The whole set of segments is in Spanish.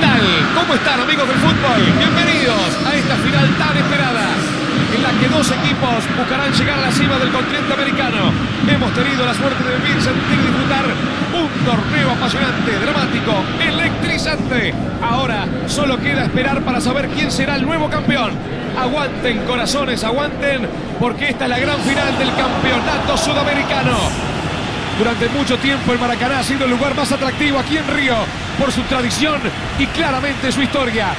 ¿Cómo están amigos del fútbol? Bienvenidos a esta final tan esperada en la que dos equipos buscarán llegar a la cima del continente americano. Hemos tenido la suerte de vivir, sentir y disfrutar un torneo apasionante, dramático, electrizante. Ahora solo queda esperar para saber quién será el nuevo campeón. Aguanten corazones, aguanten, porque esta es la gran final del campeonato sudamericano. Durante mucho tiempo el Maracaná ha sido el lugar más atractivo aquí en Río por su tradición y claramente su historia.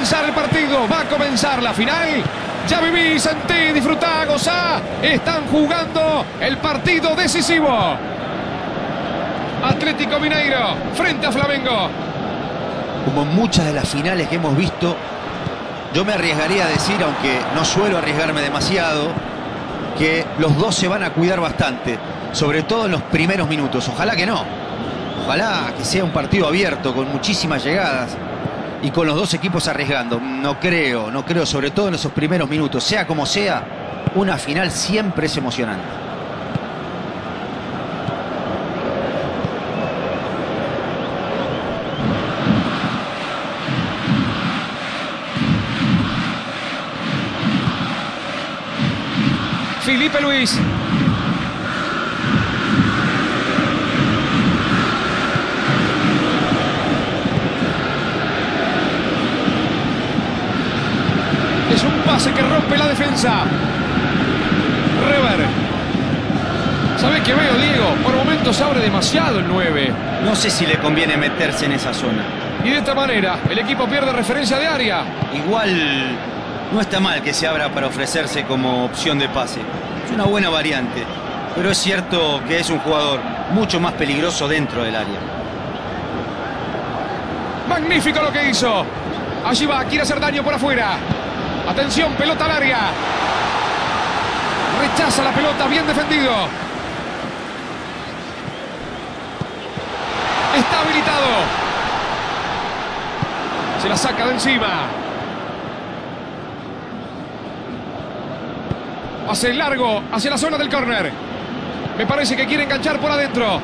Comenzar el partido, va a comenzar la final. Ya viví, sentí, disfrutá, gozá. Están jugando el partido decisivo. Atlético Mineiro frente a Flamengo. Como en muchas de las finales que hemos visto, yo me arriesgaría a decir, aunque no suelo arriesgarme demasiado, que los dos se van a cuidar bastante, sobre todo en los primeros minutos. Ojalá que no. Ojalá que sea un partido abierto, con muchísimas llegadas y con los dos equipos arriesgando. No creo, no creo, sobre todo en esos primeros minutos. Sea como sea, una final siempre es emocionante. Felipe Luis. Es un pase que rompe la defensa. Rever. ¿Sabes qué veo, Diego? Por momentos abre demasiado el 9. No sé si le conviene meterse en esa zona. Y de esta manera, el equipo pierde referencia de área. Igual no está mal que se abra para ofrecerse como opción de pase. Es una buena variante. Pero es cierto que es un jugador mucho más peligroso dentro del área. Magnífico lo que hizo. Allí va, quiere hacer daño por afuera. Atención, pelota al área. Rechaza la pelota, bien defendido. Está habilitado. Se la saca de encima. Hace largo hacia la zona del córner. Me parece que quiere enganchar por adentro.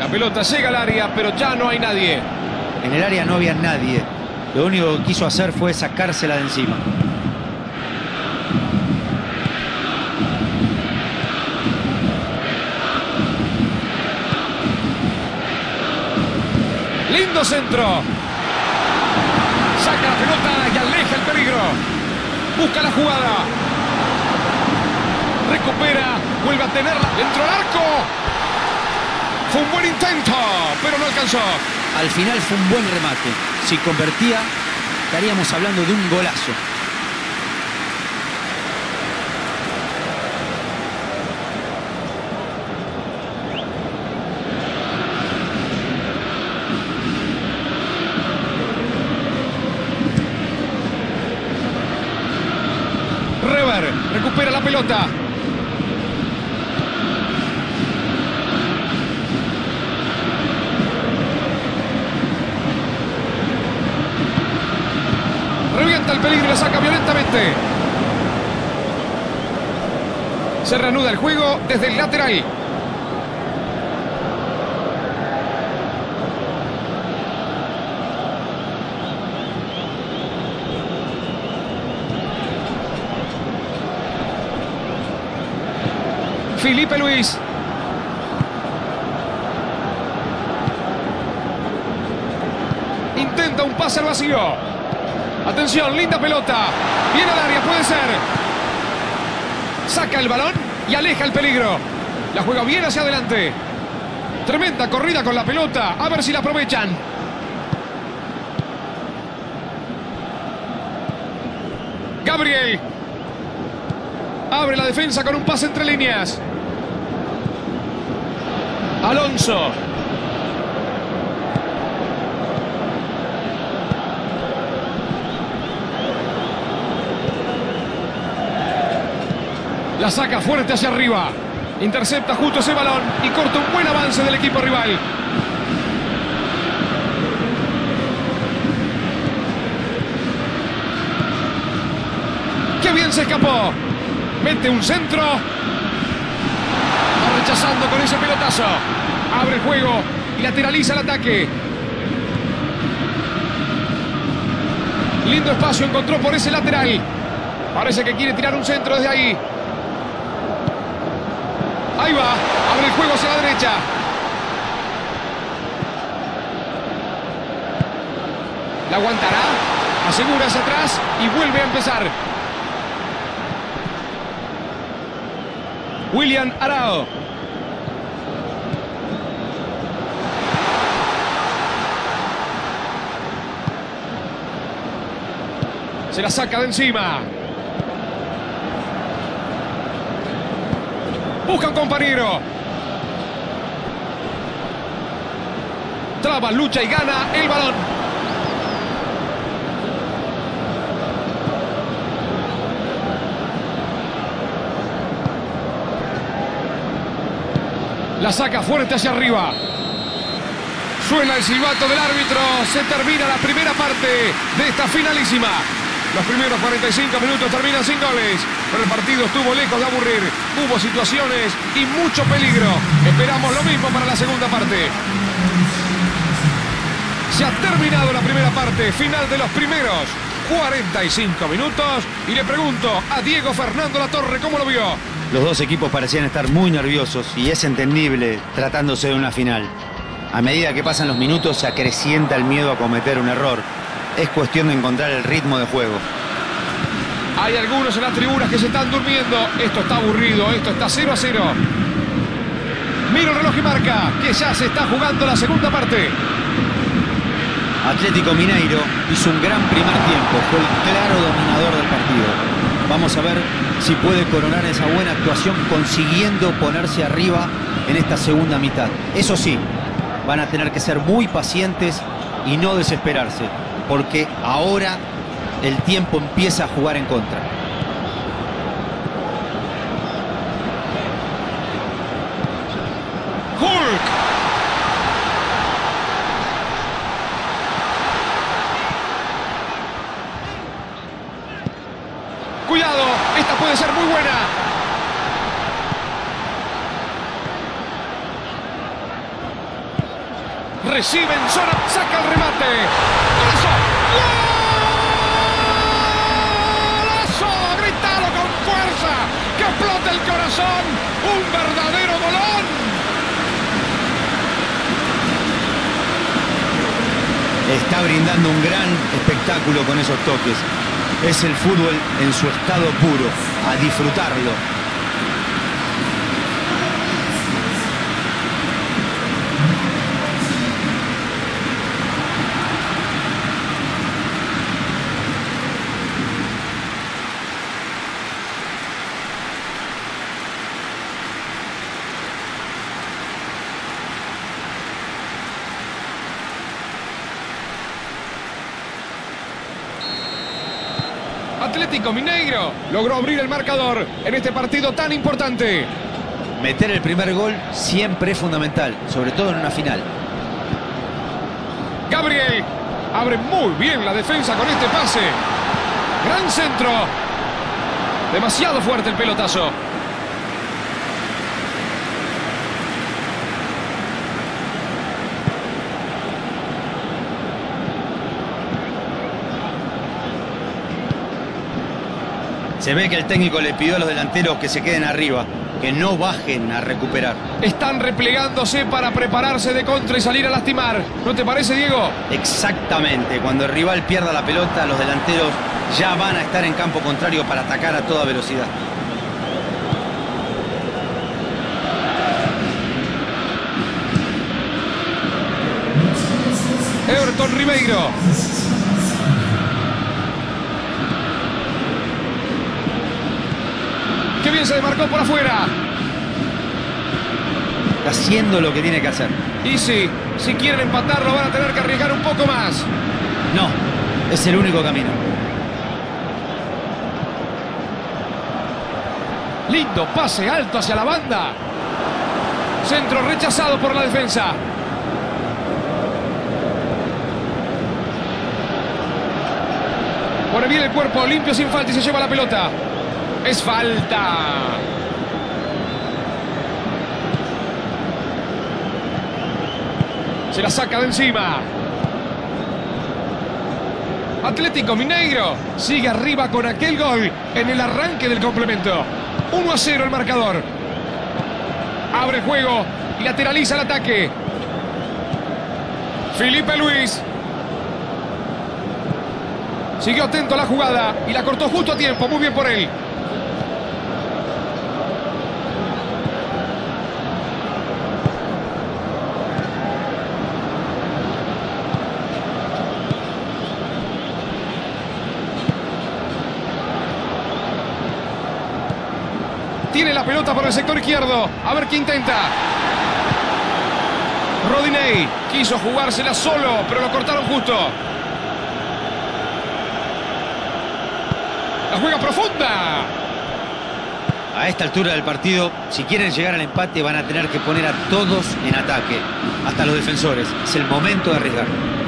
La pelota llega al área, pero ya no hay nadie. En el área no había nadie. Lo único que quiso hacer fue sacársela de encima. Lindo centro. Saca la pelota y aleja el peligro. Busca la jugada. Recupera. Vuelve a tenerla. Dentro del arco. Fue un buen intento, pero no alcanzó. Al final fue un buen remate. Si convertía, estaríamos hablando de un golazo. Rever recupera la pelota. Saca violentamente. Se reanuda el juego desde el lateral. Felipe Luis. Intenta un pase al vacío. Atención, linda pelota. Viene al área, puede ser. Saca el balón y aleja el peligro. La juega bien hacia adelante. Tremenda corrida con la pelota. A ver si la aprovechan. Gabriel. Abre la defensa con un pase entre líneas. Alonso. La saca fuerte hacia arriba. Intercepta justo ese balón y corta un buen avance del equipo rival. ¡Qué bien se escapó! Mete un centro. Va rechazando con ese pelotazo. Abre el juego y lateraliza el ataque. Lindo espacio encontró por ese lateral. Parece que quiere tirar un centro desde ahí. Ahí va. Abre el juego hacia la derecha. La aguantará. Asegura hacia atrás y vuelve a empezar. William Arao. Se la saca de encima. Busca un compañero. Traba, lucha y gana el balón. La saca fuerte hacia arriba. Suena el silbato del árbitro. Se termina la primera parte de esta finalísima. Los primeros 45 minutos terminan sin goles, pero el partido estuvo lejos de aburrir. Hubo situaciones y mucho peligro. Esperamos lo mismo para la segunda parte. Se ha terminado la primera parte, final de los primeros 45 minutos. Y le pregunto a Diego Fernando Latorre, ¿cómo lo vio? Los dos equipos parecían estar muy nerviosos y es entendible tratándose de una final. A medida que pasan los minutos se acrecienta el miedo a cometer un error. Es cuestión de encontrar el ritmo de juego. Hay algunos en las tribunas que se están durmiendo. Esto está aburrido, esto está 0 a 0. Mira el reloj y marca que ya se está jugando la segunda parte. Atlético Mineiro hizo un gran primer tiempo, fue el claro dominador del partido. Vamos a ver si puede coronar esa buena actuación consiguiendo ponerse arriba en esta segunda mitad. Eso sí, van a tener que ser muy pacientes y no desesperarse, porque ahora el tiempo empieza a jugar en contra. Hulk. Cuidado, esta puede ser muy buena. Recibe en saca el remate. ¡Golazo! ¡Golazo! ¡Gritalo con fuerza! ¡Que explote el corazón! ¡Un verdadero bolón! Está brindando un gran espectáculo con esos toques. Es el fútbol en su estado puro, a disfrutarlo. Atlético Mineiro logró abrir el marcador en este partido tan importante. Meter el primer gol siempre es fundamental, sobre todo en una final. Gabriel abre muy bien la defensa con este pase. Gran centro. Demasiado fuerte el pelotazo. Se ve que el técnico le pidió a los delanteros que se queden arriba, que no bajen a recuperar. Están replegándose para prepararse de contra y salir a lastimar. ¿No te parece, Diego? Exactamente. Cuando el rival pierda la pelota, los delanteros ya van a estar en campo contrario para atacar a toda velocidad. Everton Ribeiro. Se demarcó por afuera. Está haciendo lo que tiene que hacer. Y sí, si quieren empatarlo van a tener que arriesgar un poco más. No, es el único camino. Lindo pase alto hacia la banda. Centro rechazado por la defensa. Pone bien el cuerpo, limpio sin falta y se lleva la pelota. Es falta. Se la saca de encima. Atlético Mineiro sigue arriba con aquel gol en el arranque del complemento. 1 a 0 el marcador. Abre juego y lateraliza el ataque. Felipe Luis. Siguió atento a la jugada y la cortó justo a tiempo. Muy bien por él. Tiene la pelota por el sector izquierdo. A ver qué intenta. Rodinei quiso jugársela solo, pero lo cortaron justo. La juega profunda. A esta altura del partido, si quieren llegar al empate, van a tener que poner a todos en ataque, hasta los defensores. Es el momento de arriesgar.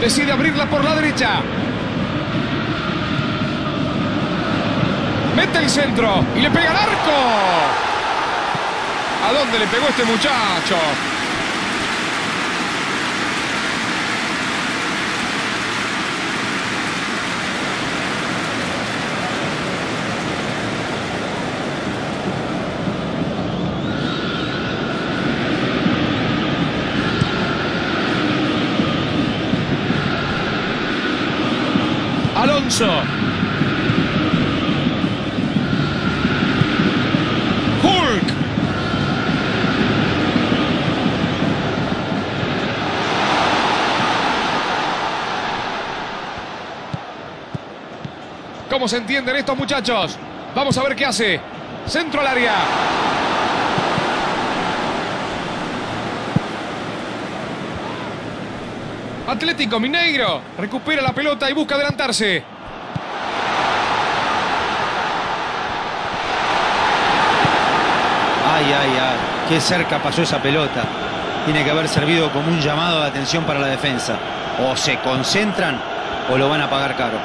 Decide abrirla por la derecha. Mete el centro y le pega al arco. ¿A dónde le pegó este muchacho? Alonso. Hulk. ¿Cómo se entienden estos muchachos? Vamos a ver qué hace. Centro al área. Atlético Mineiro recupera la pelota y busca adelantarse. Ay, ay, ay. Qué cerca pasó esa pelota. Tiene que haber servido como un llamado de atención para la defensa. O se concentran o lo van a pagar caro.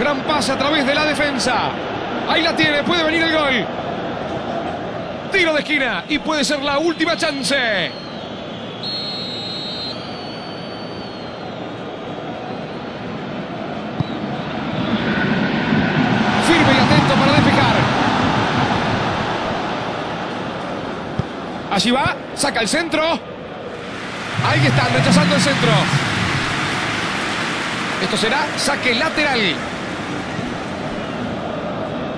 Gran pase a través de la defensa. Ahí la tiene, puede venir el gol. Tiro de esquina y puede ser la última chance. Firme y atento para despejar. Allí va, saca el centro. Ahí están, rechazando el centro. Esto será saque lateral.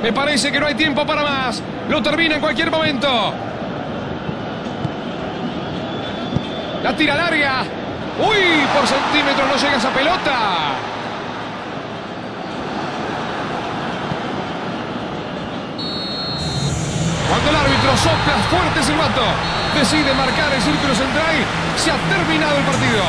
Me parece que no hay tiempo para más. Lo termina en cualquier momento. La tira larga. Uy, por centímetros no llega esa pelota. Cuando el árbitro sopla fuerte silbato, decide marcar el círculo central, se ha terminado el partido.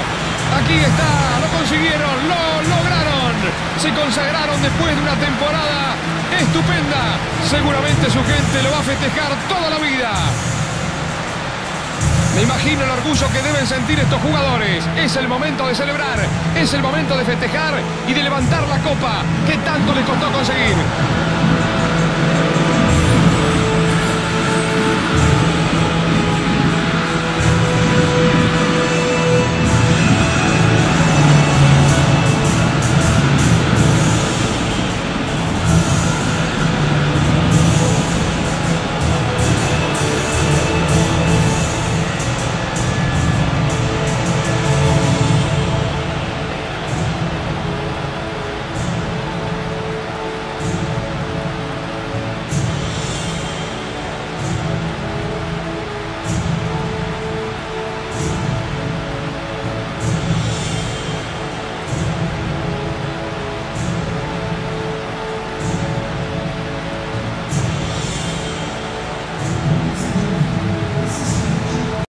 Aquí está, lo consiguieron, lo lograron. Se consagraron después de una temporada estupenda. Seguramente su gente lo va a festejar toda la vida. Me imagino el orgullo que deben sentir estos jugadores. Es el momento de celebrar, es el momento de festejar y de levantar la copa que tanto les costó conseguir.